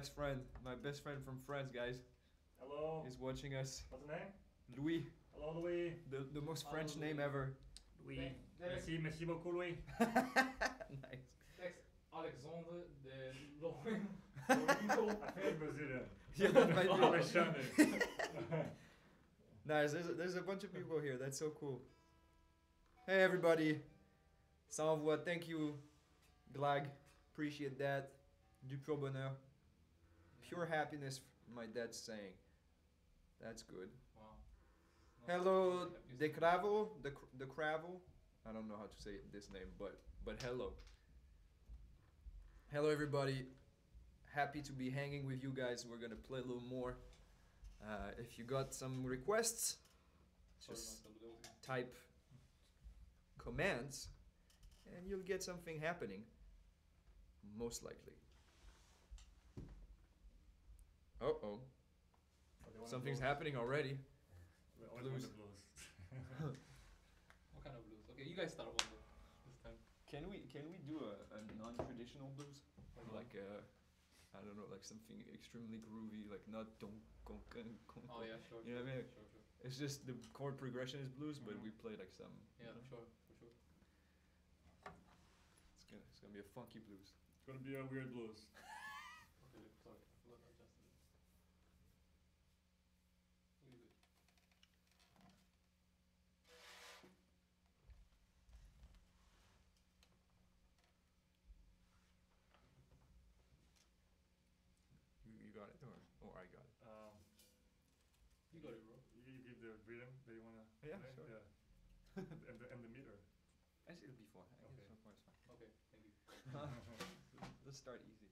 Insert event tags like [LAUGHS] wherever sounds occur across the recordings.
best friend, my best friend from France, guys, Hello. is watching us. What's the name? Louis, Hello, Louis. the the most Hello, French name ever. Louis. Thank- Merci, merci beaucoup, Louis. [LAUGHS] nice. Thanks, Alexandre de Lorraine. [LAUGHS] I think Brazilian. Yeah, that might be. Nice. [LAUGHS] There's a, there's a bunch of people here. That's so cool. Hey everybody. Sans voix. Thank you, Glag. Appreciate that. Du pur bonheur. Pure happiness. My dad's saying. That's good. Wow. Hello, De Cravo. The Cr- the Cravel. I don't know how to say this name, but but hello. Hello everybody. Happy to be hanging with you guys. We're gonna play a little more. Uh, if you got some requests, just type commands and you'll get something happening. Most likely. Uh oh. Something's happening already. Blues. Blues. [LAUGHS] [LAUGHS] What kind of blues? Okay, you guys start one this time. Can we can we do a, a non traditional blues? Like uh I don't know, like something extremely groovy, like not don con con con. Oh yeah, sure. You know what I mean? Sure, sure. It's just the chord progression is blues, but Mhm. we play like some. you Yeah, know? sure, for sure. It's gonna it's gonna be a funky blues. It's gonna be a weird blues. [LAUGHS] Okay, sorry, I forgot I adjusted it. Leave it. You, you got it, or or I got it. Um, You got it, bro. you, you give the rhythm that you wanna. Yeah, play? sure. Yeah. [LAUGHS] and the and the meter. I see it before. I guess Okay. so fine. Okay, thank you. [LAUGHS] [LAUGHS] Let's start easy.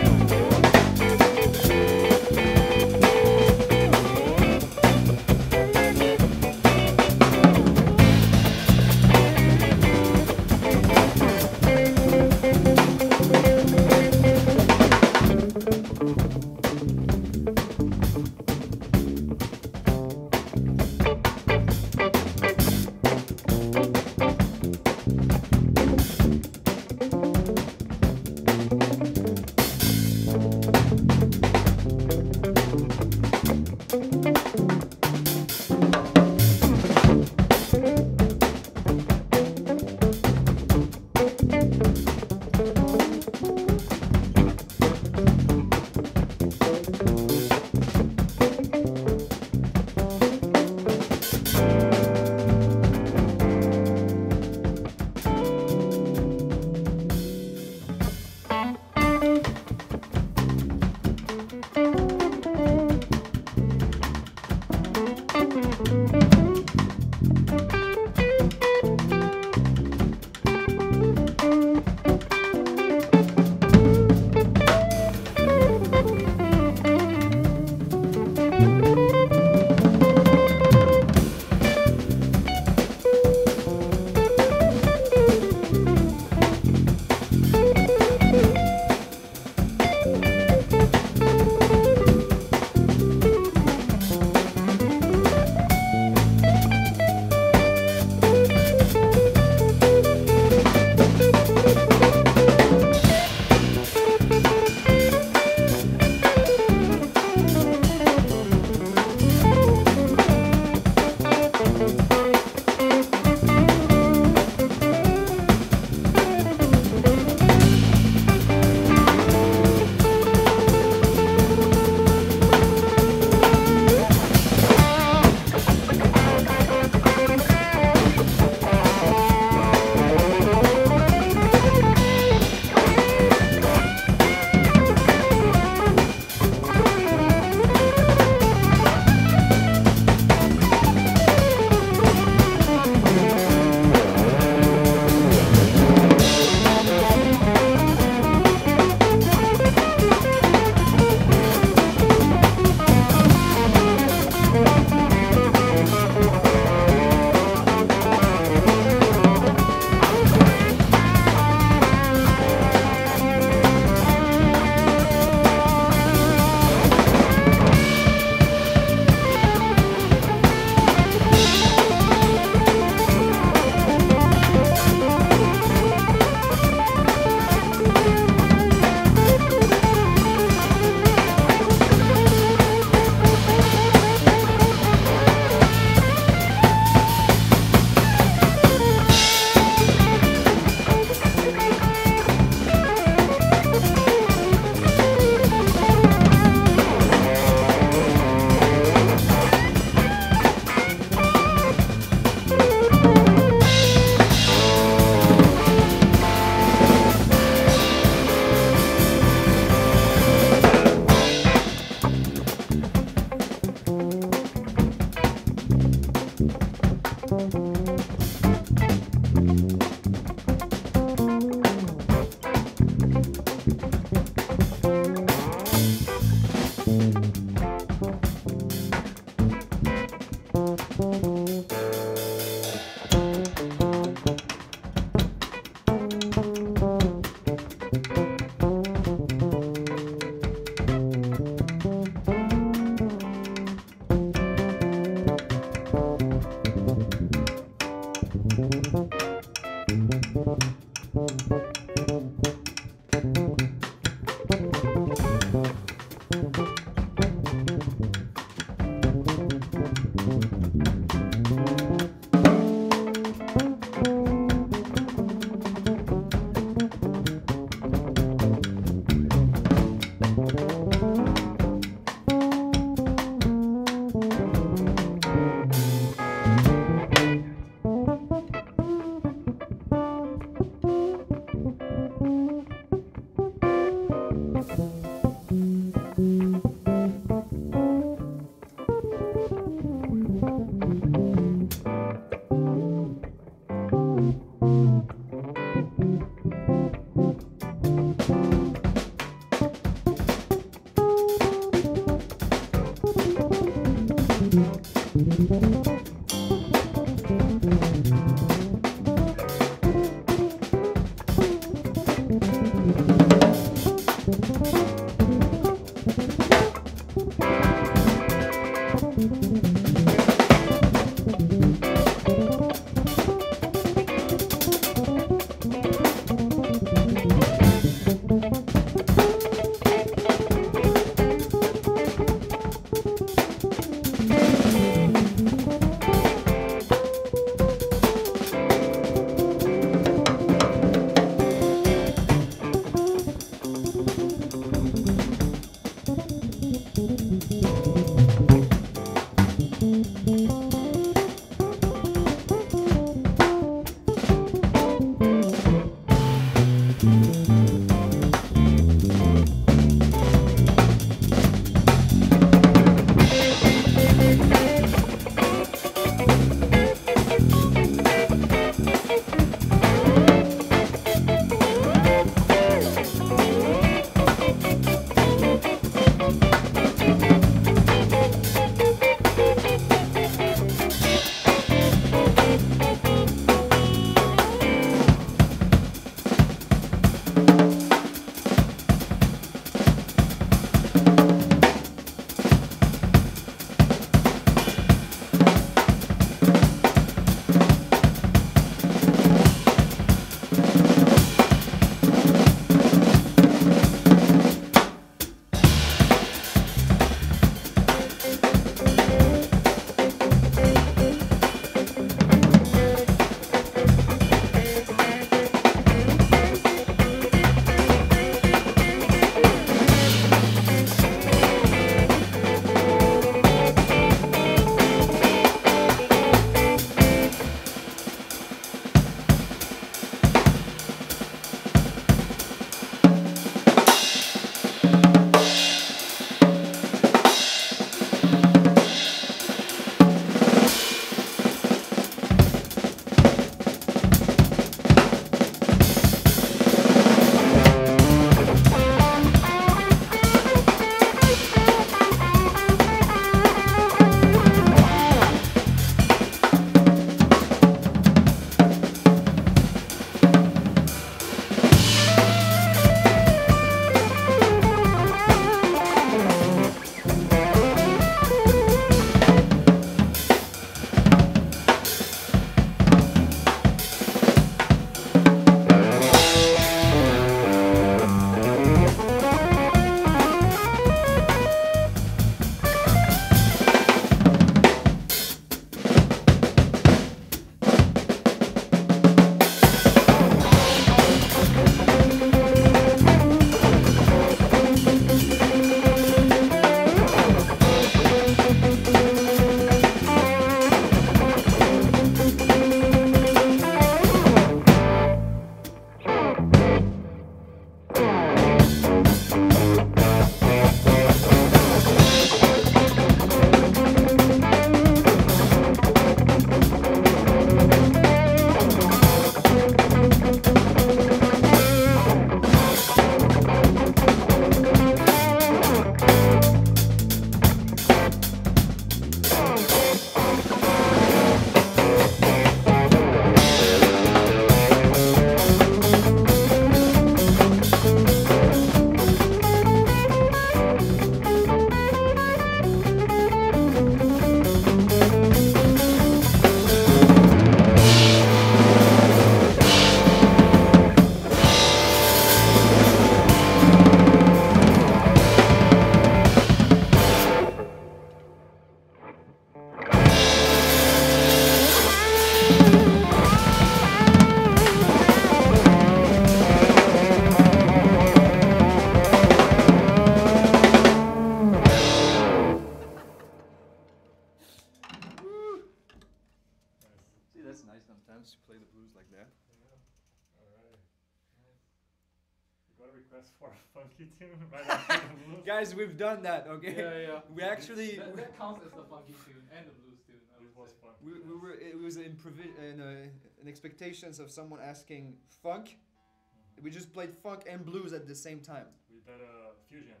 Done that. Okay. Yeah, yeah. We actually. That, that counts as the funky tune and the blues tune. I This would was fun. We, we were it was in provi- in, uh, in expectations of someone asking funk. Mhm. We just played funk and blues at the same time. We did a fusion.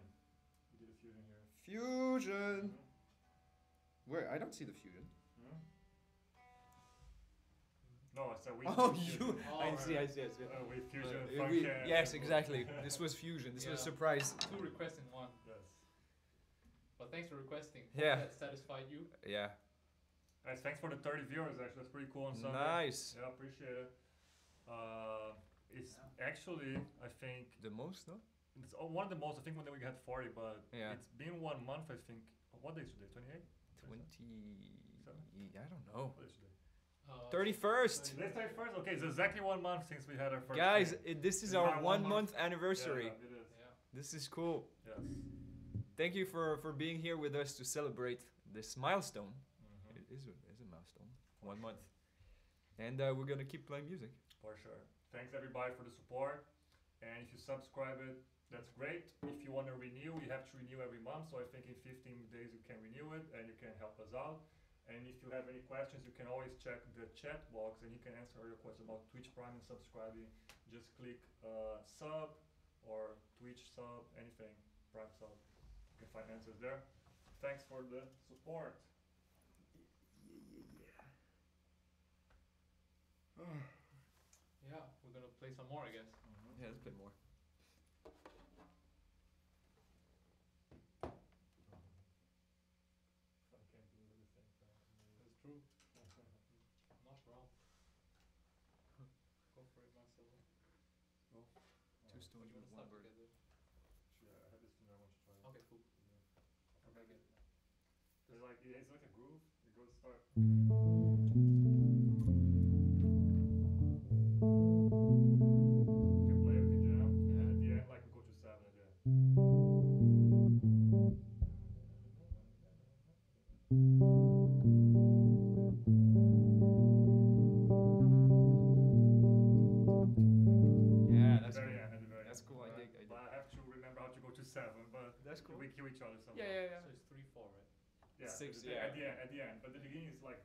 We did a fusion here. Fusion. Mhm. Where I don't see the fusion. Mhm. No, I said we. Oh, did you. Oh, I right. see. I see. I see. Uh, we Uh, fusion uh, funk we- and- yes, exactly. This was [LAUGHS] fusion. This was a surprise. Two requests in one. Yes. But thanks for requesting. Hope Yeah. That satisfied you. Yeah. Guys, thanks for the 30 viewers. Actually, that's pretty cool on Sunday. Nice. Yeah, appreciate it. Uh, it's Yeah. actually, I think, The most, no? it's one of the most. I think when we had 40, but Yeah. it's been one month. I think. What day is today? 28. Twenty. Seven? I don't know. What is today? Uh, Thirty first. Today's 31st. Okay, it's exactly one month since we had our first. Guys, it, this is It's our one one month month. anniversary. Yeah, it is. Yeah. This is cool. Yes. Thank you for for being here with us to celebrate this milestone. Mhm. It is a, it is a milestone. For One sure. month. And uh, we're gonna keep playing music. For sure. Thanks everybody for the support. And if you subscribe it, that's great. If you want to renew, you have to renew every month. So I think in 15 days you can renew it and you can help us out. And if you have any questions, you can always check the chat box and you can answer all your questions about Twitch Prime and subscribing. Just click uh, sub or Twitch sub, anything, Prime sub. You can find answers there. Thanks for the support. Yeah. We're gonna play some more, I guess. Mm-hmm. Yeah, let's play more. I can't do it at the same time. That's true. [LAUGHS] Not wrong. [LAUGHS] Go for it, Marcelo. Two Or stones with one bird. together? Yeah, I have this thing I want to try. Okay, cool. Yeah. Okay, good. It's like it's like a groove. It goes start. Is like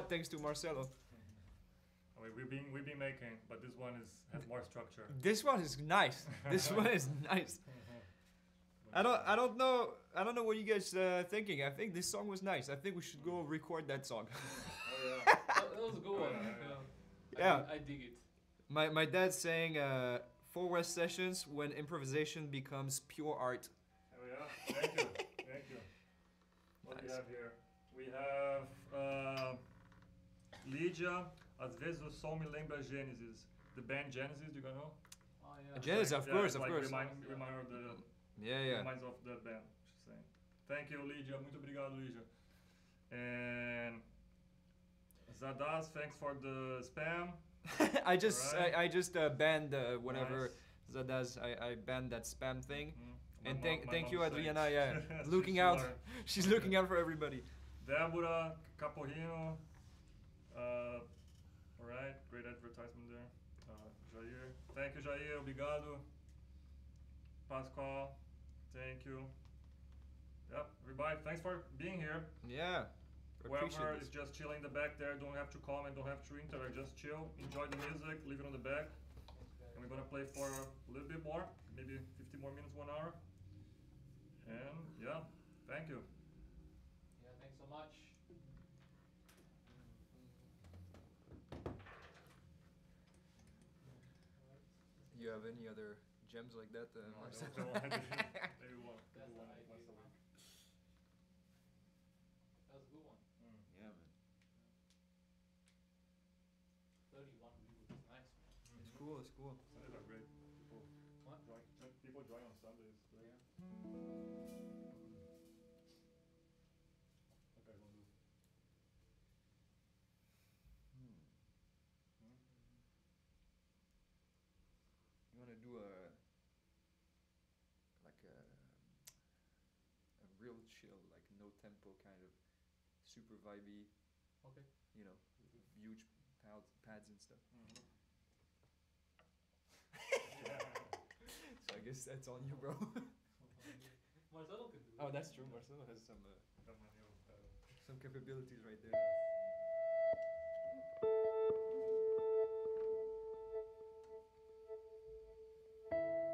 on the spot thanks to Marcelo. I mean, we've been we've been making, but this one is has more structure. This one is nice. This [LAUGHS] one is nice. I don't I don't know I don't know what you guys uh, thinking. I think this song was nice. I think we should go record that song. Oh [LAUGHS] yeah. That, that was a good one. Yeah, Yeah. Yeah. I, dig- I dig it. My my dad's saying uh, four West sessions when improvisation becomes pure art. Oh yeah. Thank you. Thank you. What do we have here? We have uh, Lídia. Às vezes o som me lembra Genesis. The band Genesis, you know? Oh, yeah. Genesis, of Yeah, course, it's of like course. Remind, remind of the Yeah, yeah. reminds of the band. She's saying. Thank you, Lídia. Muito obrigado, Lídia. And Zadas, thanks for the spam. [LAUGHS] I just Alright. I, I just uh, banned uh, whenever Nice. Zadas I, I banned that spam thing. Mhm. And My thank- thank you. Adriana, yeah, [LAUGHS] looking she out. [LAUGHS] She's looking out for everybody. Débora Caporrino. Uh, alright, great advertisement there. Uh, Jair. Thank you, Jair. Obrigado. Pascal. Thank you. Yep, everybody, thanks for being here. Yeah. Whoever is just chilling in the back there, don't have to comment, don't have to interact, just chill, enjoy the music, leave it on the back. And we're gonna play for a little bit more, maybe 50 more minutes, one hour. And yeah, thank you. Yeah, thanks so much. You have any other gems like that, No, Marcel? that was all I. Maybe [LAUGHS] You wanna do a like a a real chill, like no tempo kind of super vibey, Okay. you know, huge pads, pads and stuff. Mhm. [LAUGHS] So I guess that's on you, bro. [LAUGHS] Marcelo can do oh, that's true. Marcelo has some uh, Got my new, uh, some capabilities right there. Uh,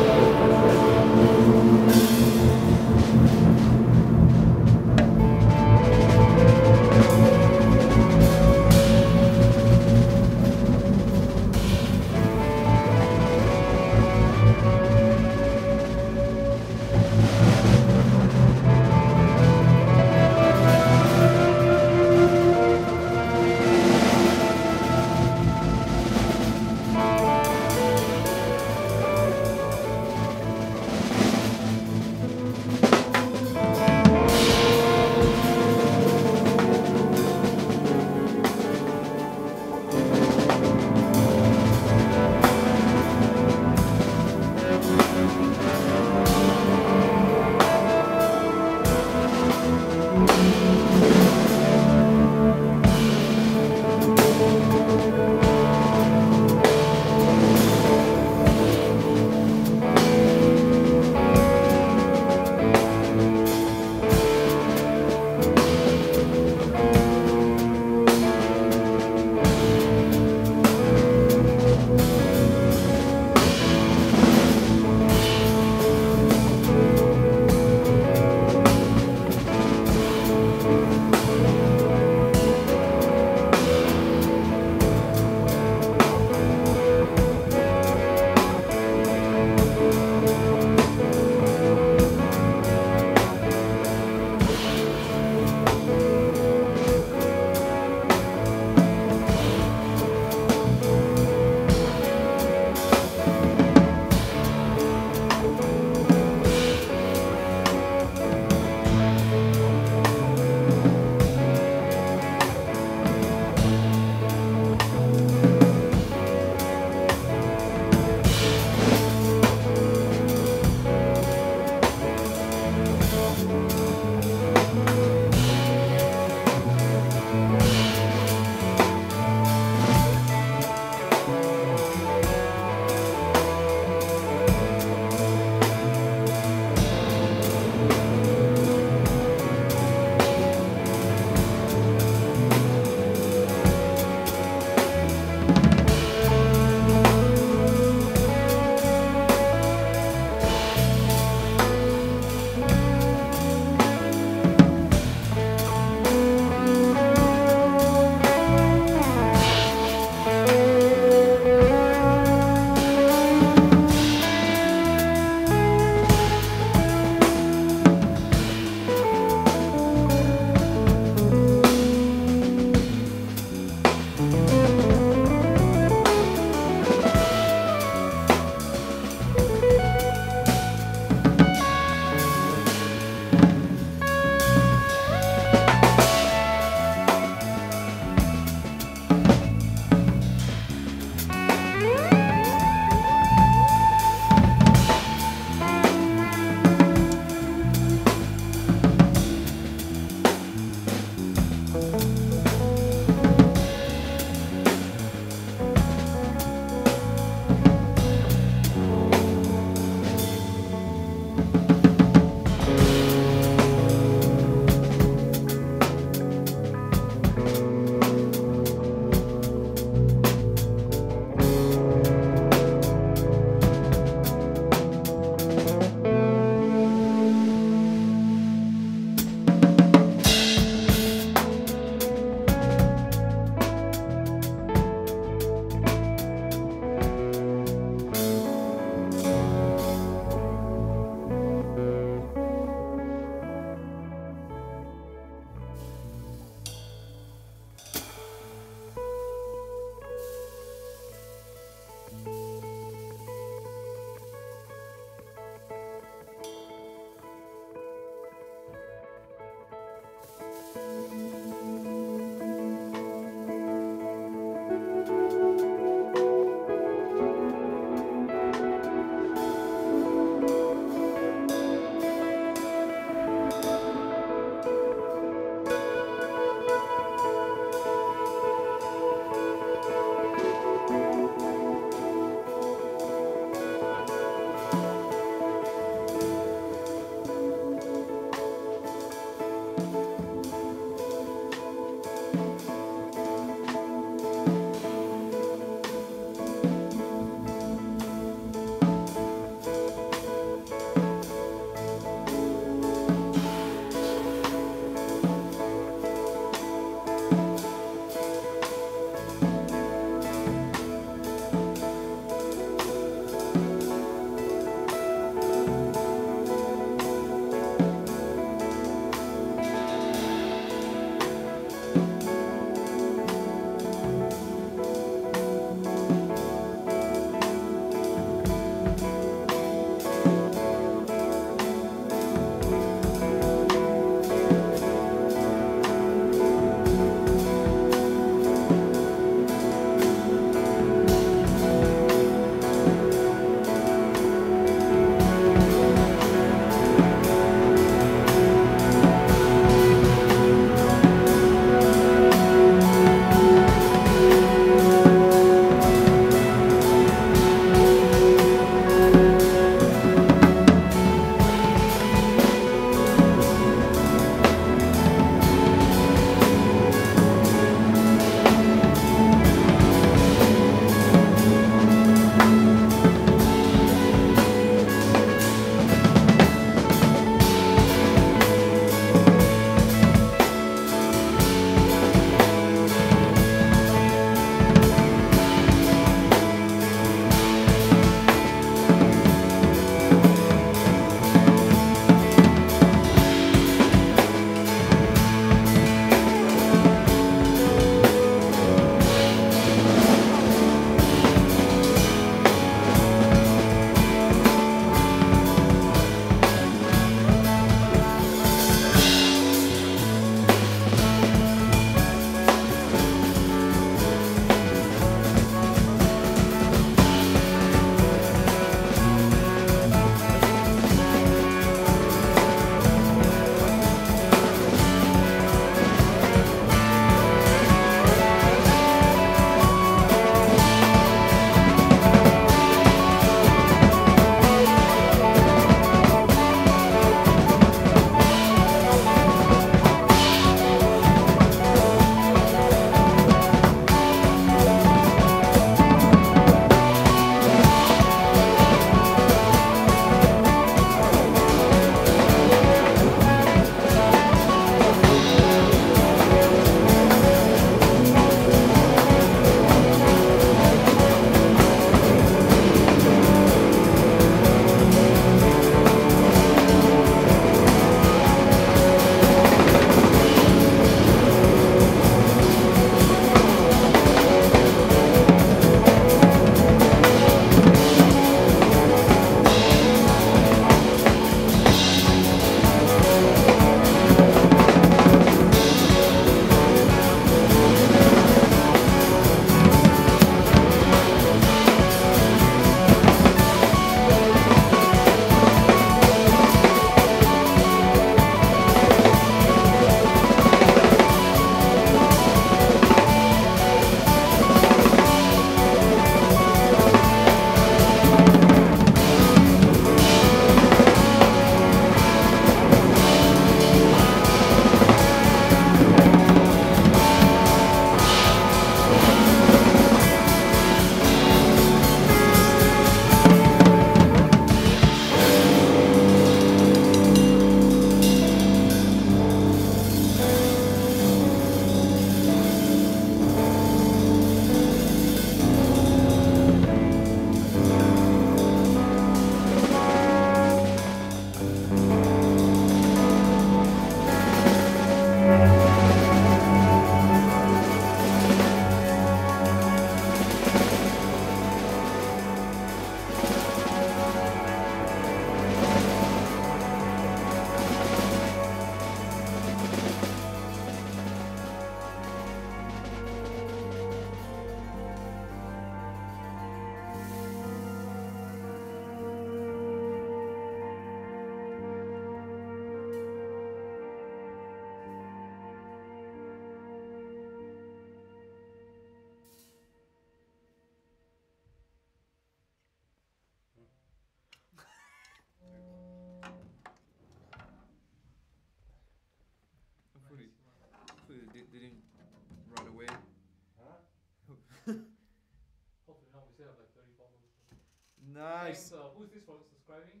Nice. Thanks, uh, who's this for subscribing?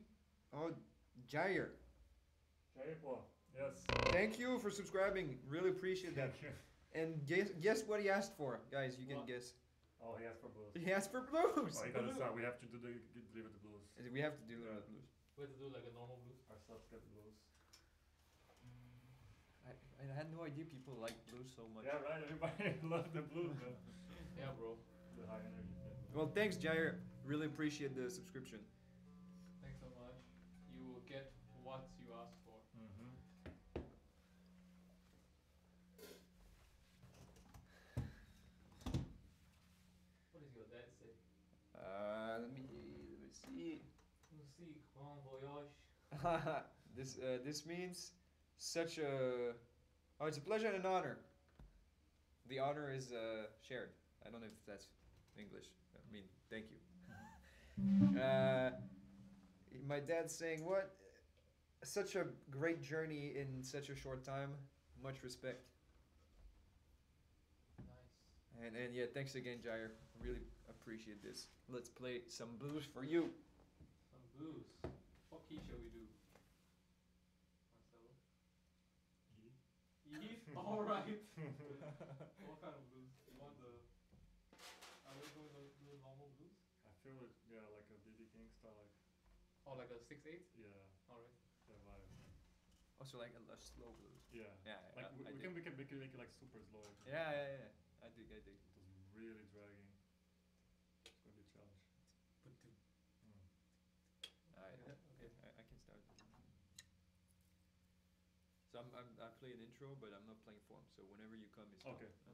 Oh, Jair. Jaipo, yes. Thank you for subscribing. Really appreciate that. Thank you. And guess guess what he asked for, guys. You can What? guess. Oh, he asked for blues. He asked for blues. Oh, you gotta start. We have to do the g- deliver the blues. We have to do the blues. We have to do like a normal blues. Our subs get blues. I, I had no idea people like blues so much. Yeah, right. Everybody [LAUGHS] loves the blues, man. [LAUGHS] Yeah, bro. The high energy. Well, thanks, Jair. Really appreciate the subscription. Thanks so much. You will get what you asked for. Mhm. What does your dad say? Uh, let me let me see. Musique, bon voyage. [LAUGHS] this uh, this means such a oh, it's a pleasure and an honor. The honor is uh, shared. I don't know if that's English. I mean, thank you. Uh, my dad's saying what? Such a great journey in such a short time. Much respect. Nice. And and yeah, thanks again, Jair. Really appreciate this. Let's play some blues for you. Some blues. What key shall we do? Marcelo? E. E? Alright. what kind of blues? You want the. Are we going to do normal blues? I feel it. Yeah, like a BB King style. Like Or like a 6 8? yeah, Alright. the vibe. Also like a, a slow blues. Yeah. Yeah, Like I, we, I we can we can make it, make it like super slow. if Yeah, yeah, yeah. I dig, I dig. It was really dragging. It's gonna be a challenge. Ba-doom. Mm. Alright, Okay, yeah, okay. I, I can start. So I'm, I'm I play an intro, but I'm not playing form. So whenever you come is fine. Okay. Okay.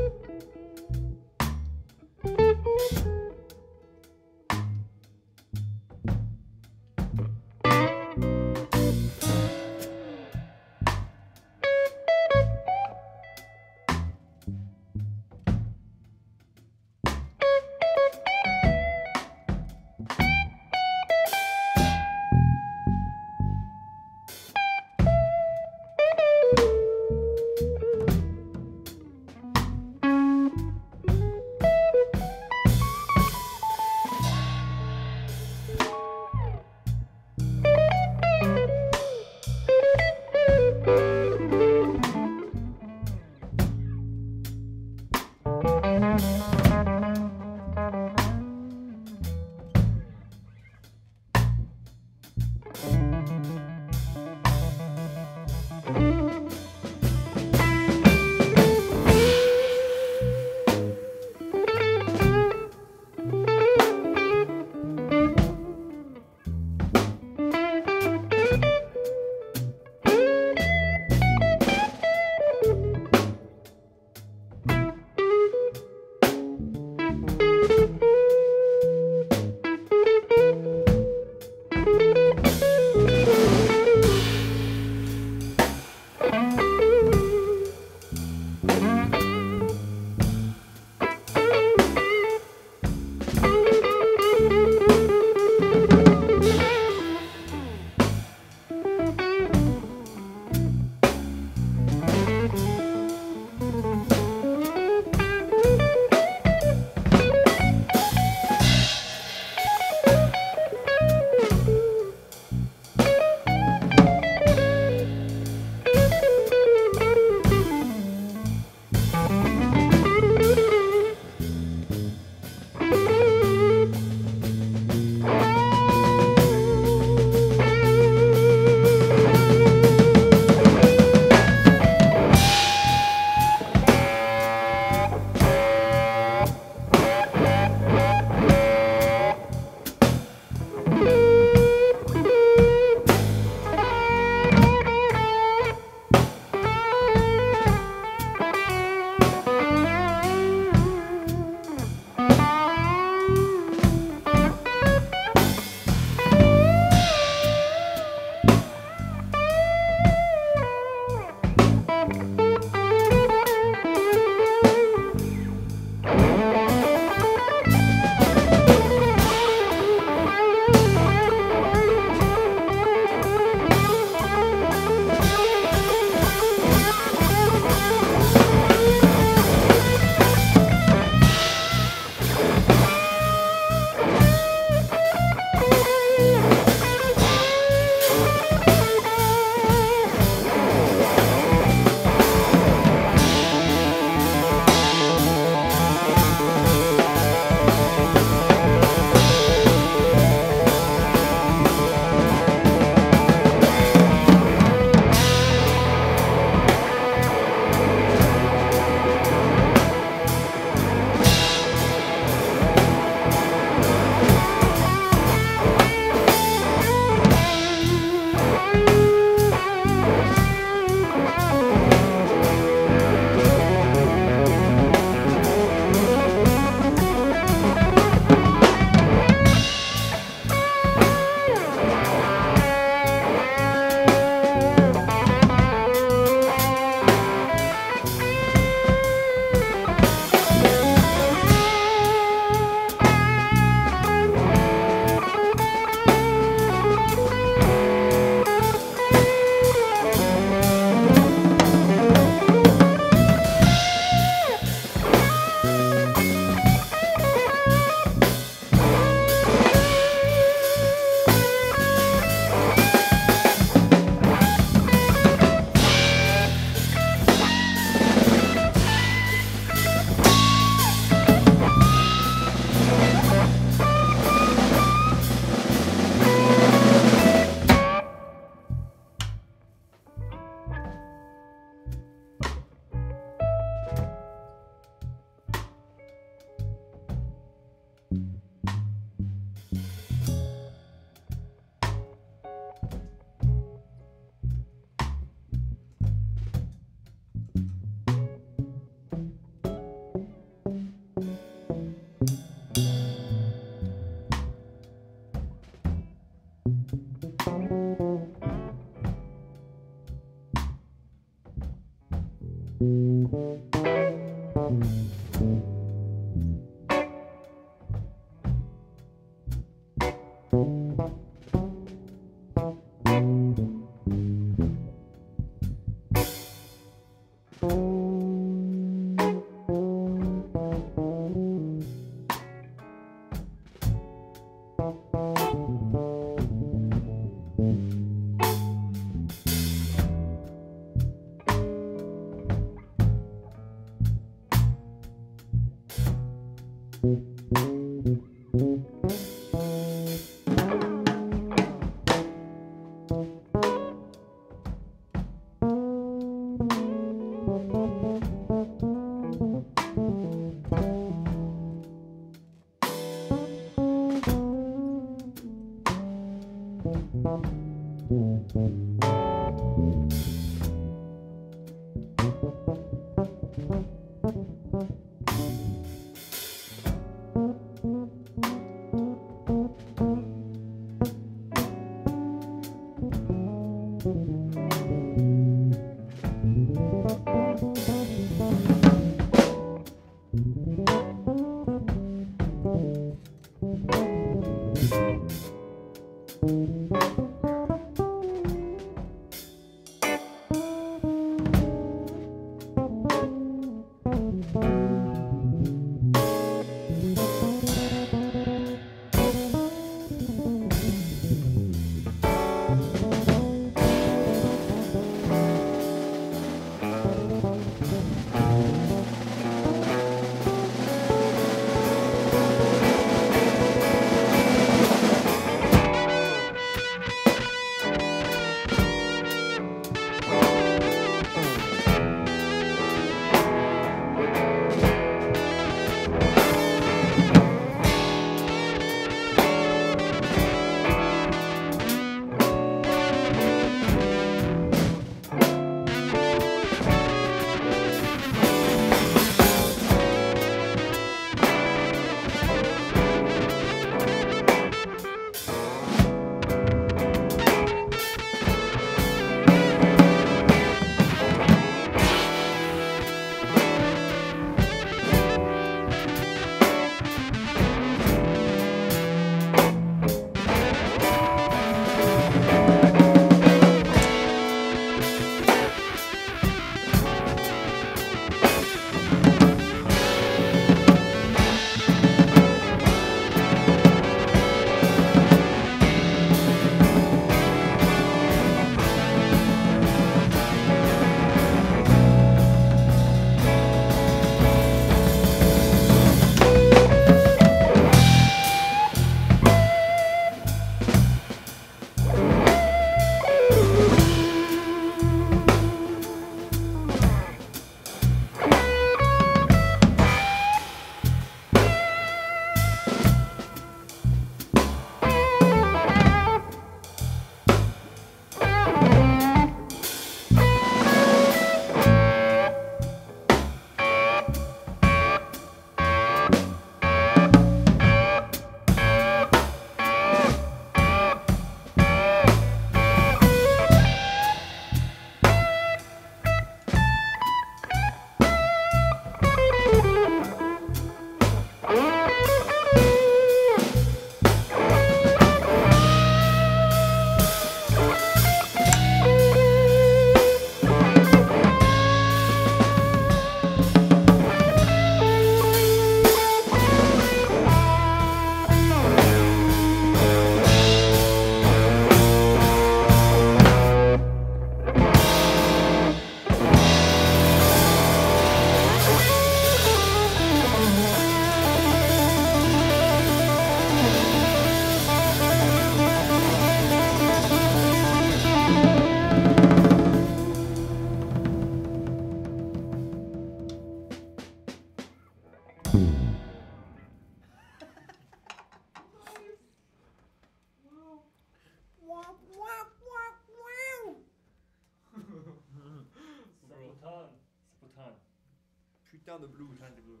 Putain de blues. Putain de blue.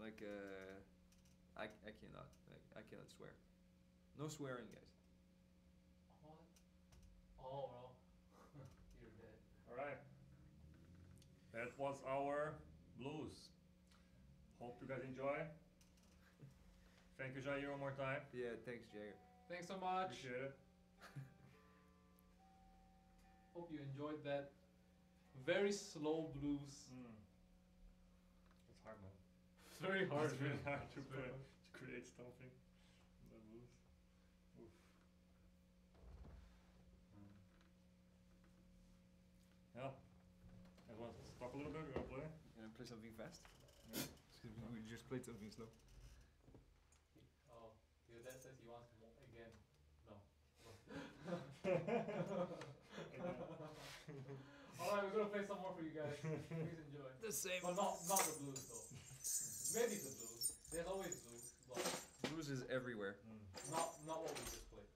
Like, uh, I, I cannot. Like, I cannot swear. No swearing, guys. What? Oh well. [LAUGHS] You're dead. Alright. That was our blues. Hope you guys enjoy. Thank you, Jair, one more time. Yeah, thanks, Jagger. Thanks so much. Appreciate it. [LAUGHS] Hope you enjoyed that very slow blues. Mm very hard. It's really hard to, put, to create something that. Oof. Yeah. Everyone, stop a little bit. We're gonna play. Gonna play something fast. Yeah. we just played something slow. Oh, your dad says he wants more again. No. [LAUGHS] [LAUGHS] Alright, we're gonna play some more for you guys. Please enjoy. The same. But not, not the blues though. Maybe the blues. There's always blues, but Blues is everywhere. Mm. not not what we just played.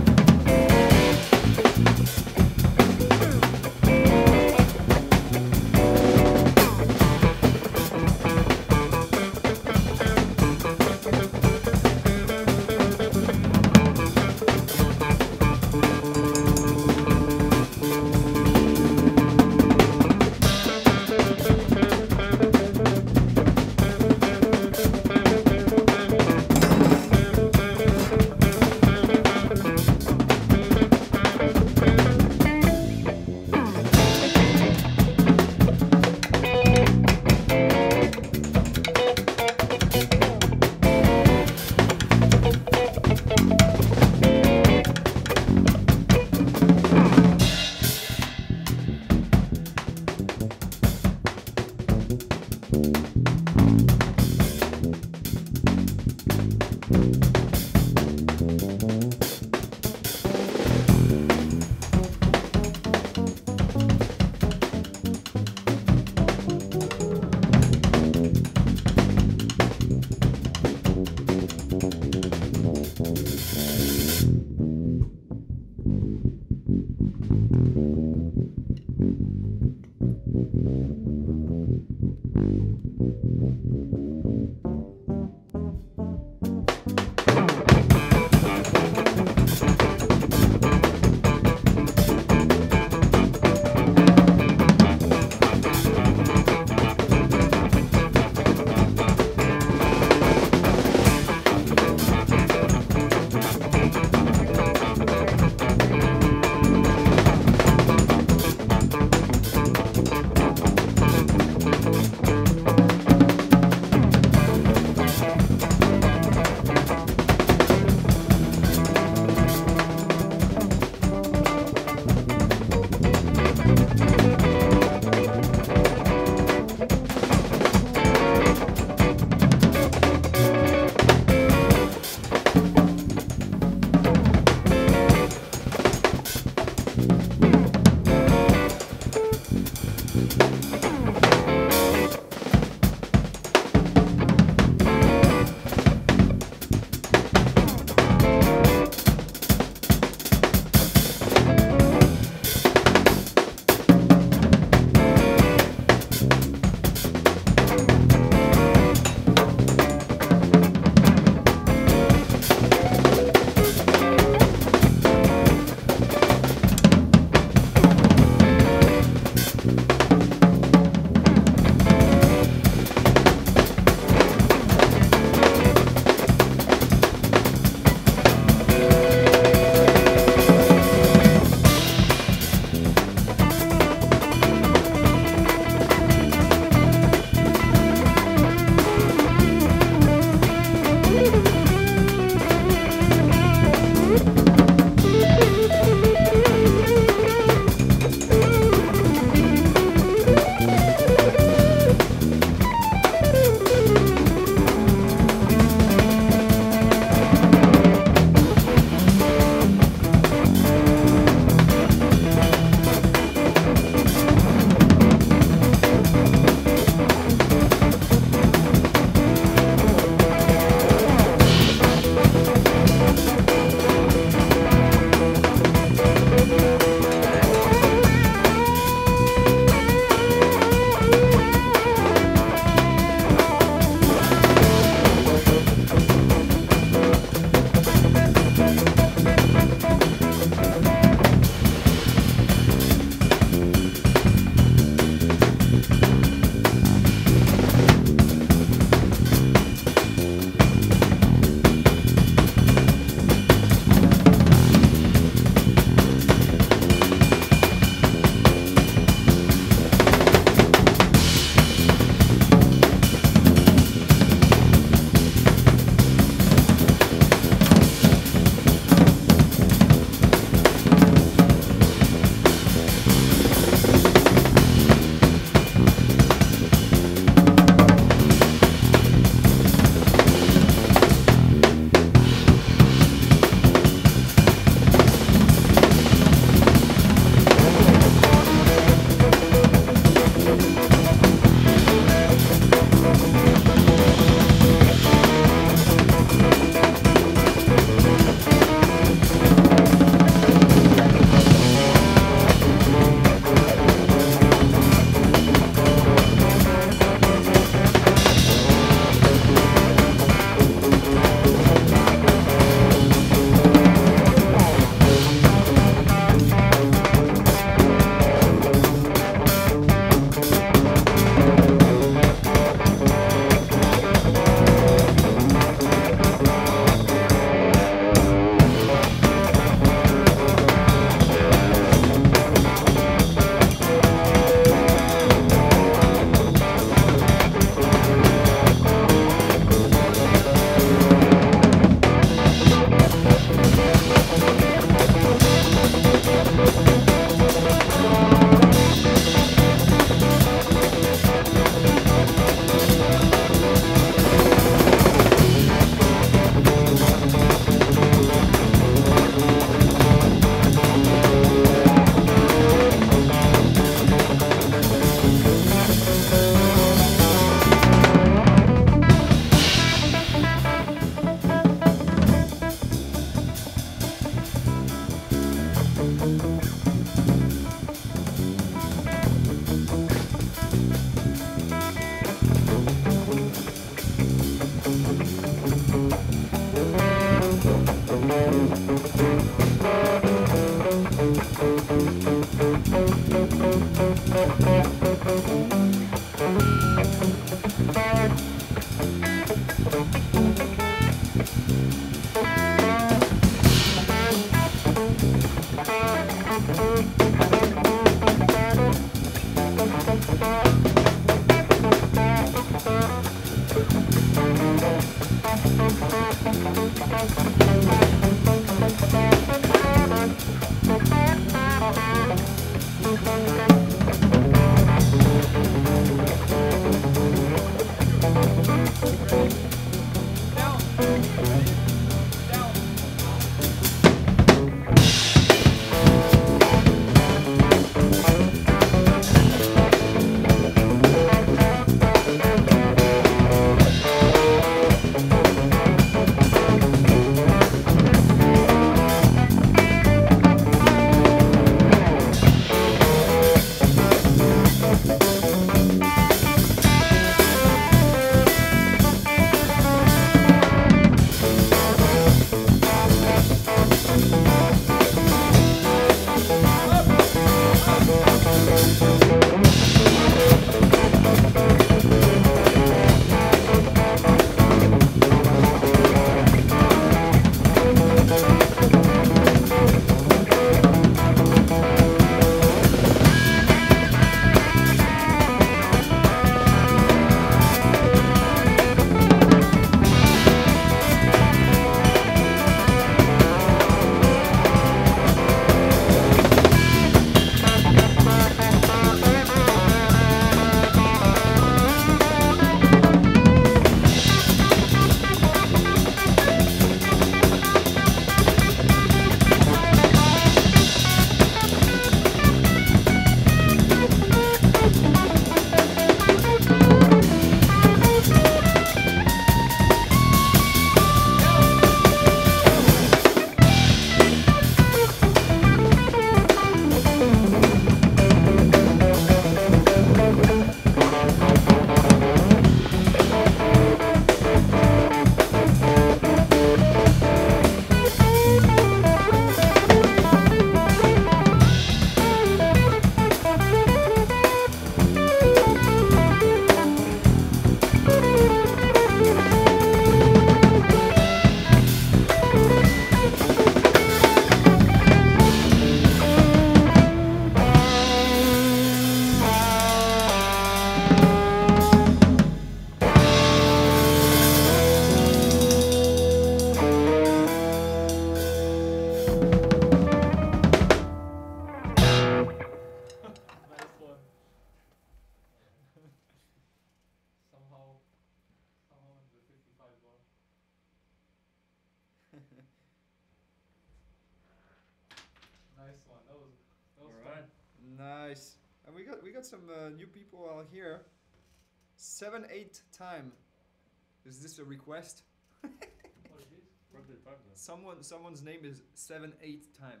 Did they type? Someone someone's name is seven eight time.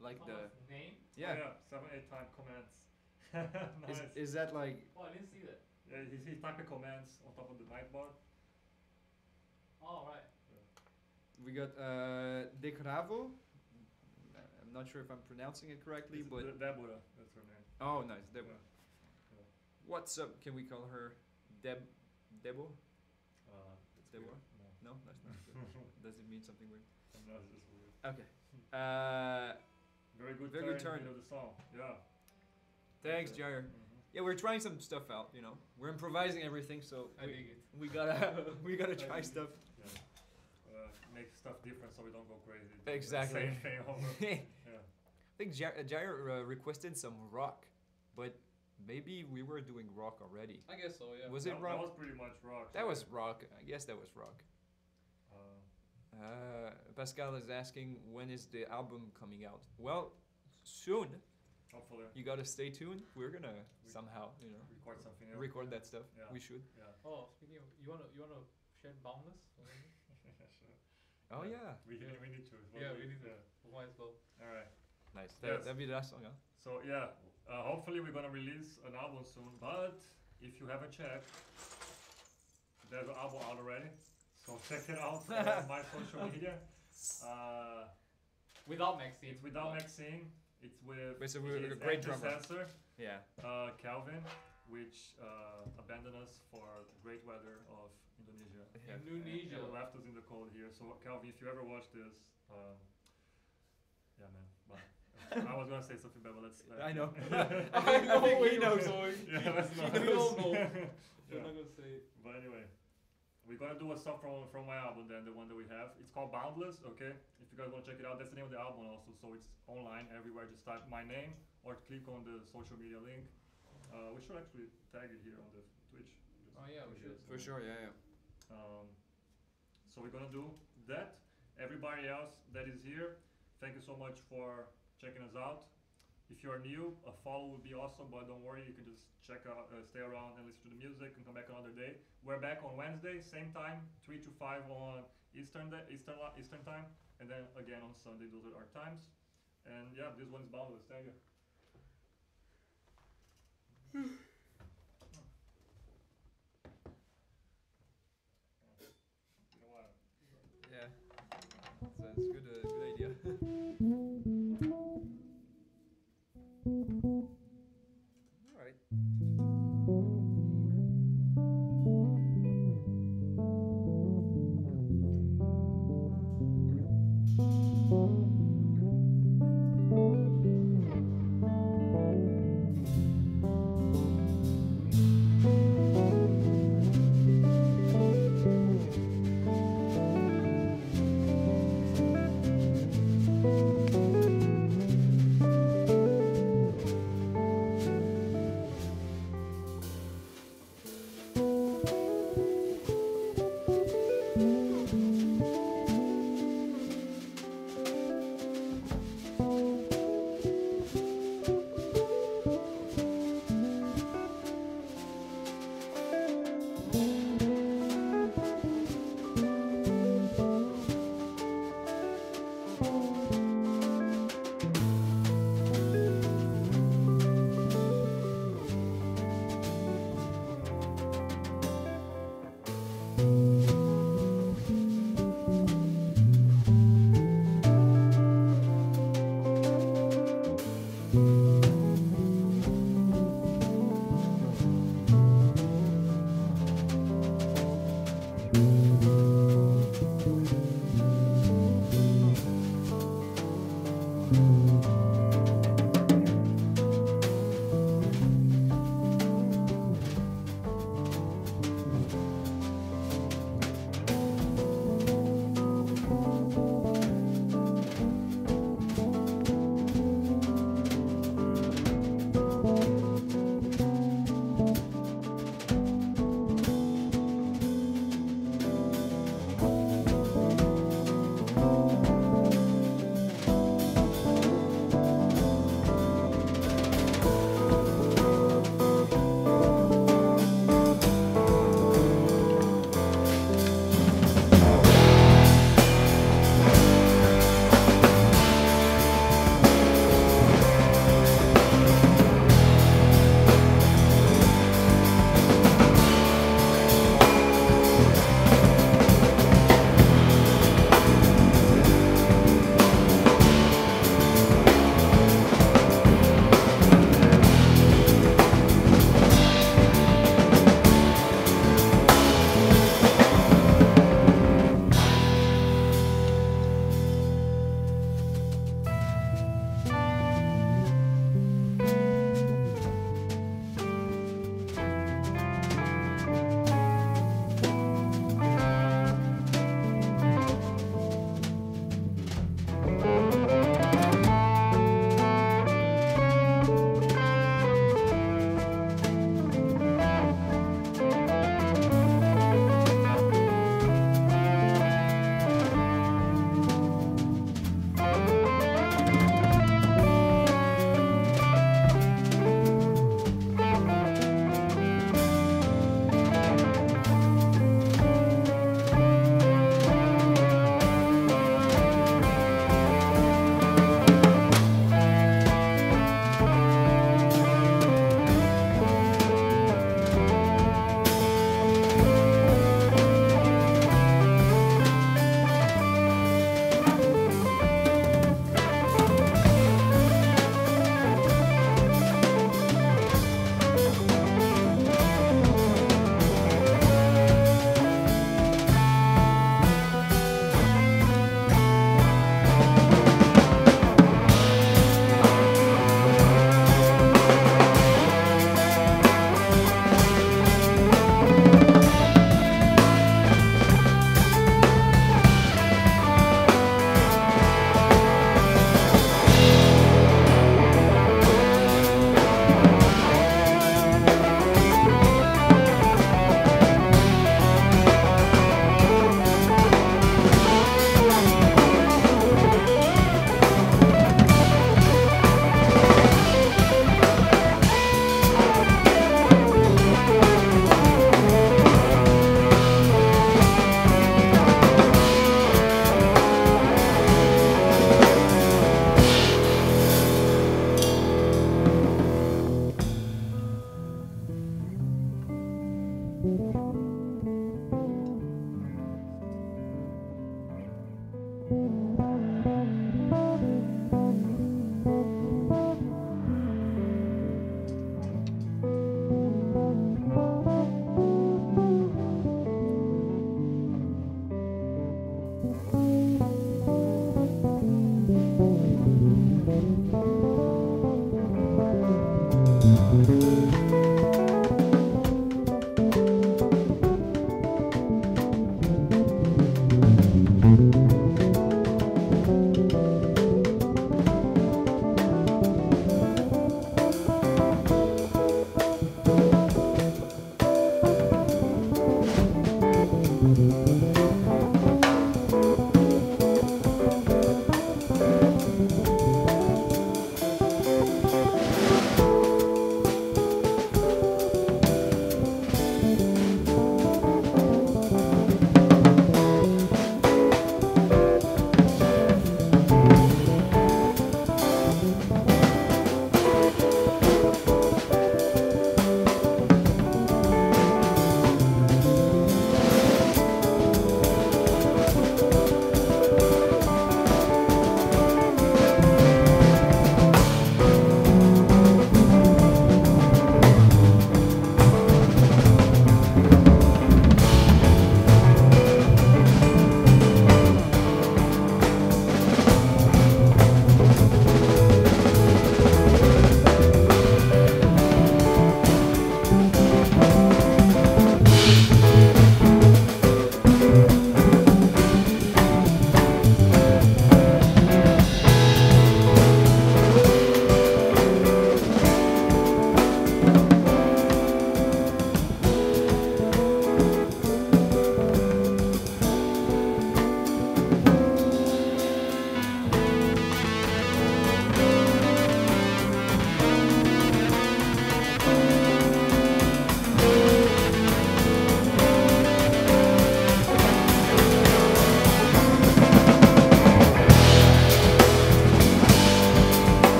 Like the name? yeah. Oh, yeah. Seven, eight time comments. [LAUGHS] Is, nice. is that like Oh, I didn't see that. yeah, he, he typed comments on top of the nightbot. Oh, right. we got uh De Cravo? I'm not sure if I'm pronouncing it correctly, It's but De- Deborah, that's her name. oh nice, Debo. Yeah. Yeah. What's up? Can we call her Deb Debo? Uh, it's Deborah? weird. No. No, that's not good. [LAUGHS] Does it mean something weird? No, it's just weird. Okay. Uh Very good Very turn, good turn. in the of the song. Yeah. thanks, Okay. Jair. Mhm. Yeah, we're trying some stuff out, you know. We're improvising everything, so I we, it. we gotta [LAUGHS] we gotta [LAUGHS] try stuff. Yeah. Uh, make stuff different so we don't go crazy. Exactly. Same thing over. I think Jair, uh, Jair uh, requested some rock, but maybe we were doing rock already. I guess so, yeah. Was it that, rock? That was pretty much rock. That yeah. was rock. I guess that was rock. Uh, Pascal is asking when is the album coming out? Well, soon. hopefully You gotta stay tuned. We're gonna We- somehow, you know, record something else. record that stuff. Yeah. We should. Yeah. Oh, speaking of, you wanna you wanna share boundless? [LAUGHS] Or sure. Oh Yeah. yeah. We, Yeah. we need to. it's what Yeah, we need to. yeah. We might as well. All right. Nice. That, Yes. That'd be the last song, huh? So yeah, uh, hopefully we're gonna release an album soon. But if you haven't checked, there's an album out already. So [LAUGHS] check it out on my social media. [LAUGHS] Uh, Without Maxime. it's without but- Maxime. It's with Wait, so we're his a great drummer. antecessor, Yeah. uh, Calvin, which uh, abandoned us for the great weather of Indonesia. yeah. Indonesia. Yeah, left us in the cold here. So Calvin, if you ever watch this, um, yeah, man. But [LAUGHS] I was was gonna say something bad, but let's. uh, I know. I, I think- I think where he knows. yeah, let's not. We all know. Yeah. We're not gonna say it. But anyway, we're gonna do a song from from my album then, the one that we have. It's called Boundless, okay? If you guys wanna check it out, that's the name of the album also, so it's online everywhere. Just type my name or click on the social media link. Uh, we should actually tag it here on the Twitch. just Oh yeah, we should. For sure, yeah, yeah. Um, so we're gonna do that. Everybody else that is here, thank you so much for checking us out. If you're new, a follow would be awesome, but don't worry, you can just check out, uh, stay around and listen to the music and come back another day. We're back on Wednesday, same time, three to five on Eastern Eastern Eastern time, and then again on Sunday. Those are our times. And yeah, this one's boundless. Thank you. [SIGHS] Yeah. So good, uh, good idea. [LAUGHS] Alright.